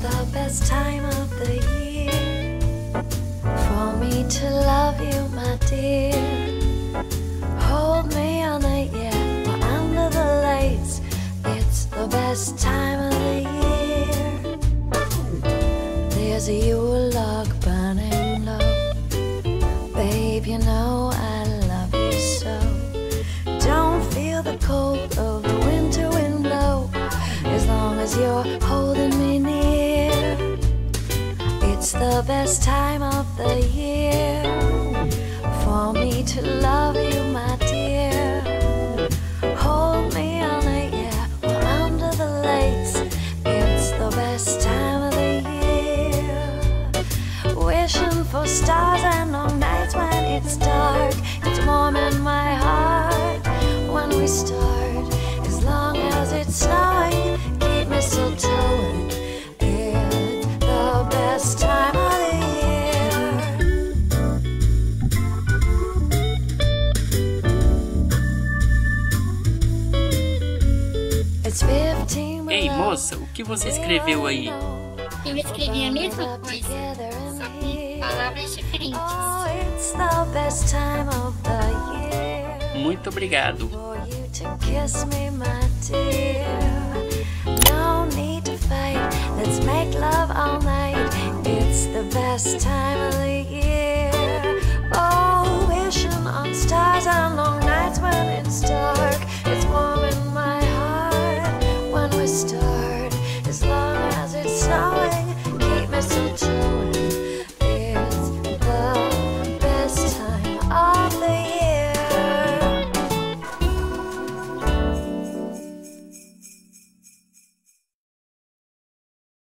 the best time of the year for me to love you, my dear. Hold me all night, yeah, under the lights. It's the best time of the year. There's a the best time of the year for me to love you, my dear. Hold me night, yeah, or under the lights. It's the best time of the year. Wishing for stars and long nights when it's dark. It's warm in my heart when we start. As long as it's snowing, Ei, moça, o que você escreveu aí? Eu escrevi a mesma coisa, só com palavras diferentes. Oh, it's the best time of the year Muito obrigado. for you to kiss me, my dear. No need to fight, let's make love all night. It's the best time of the year.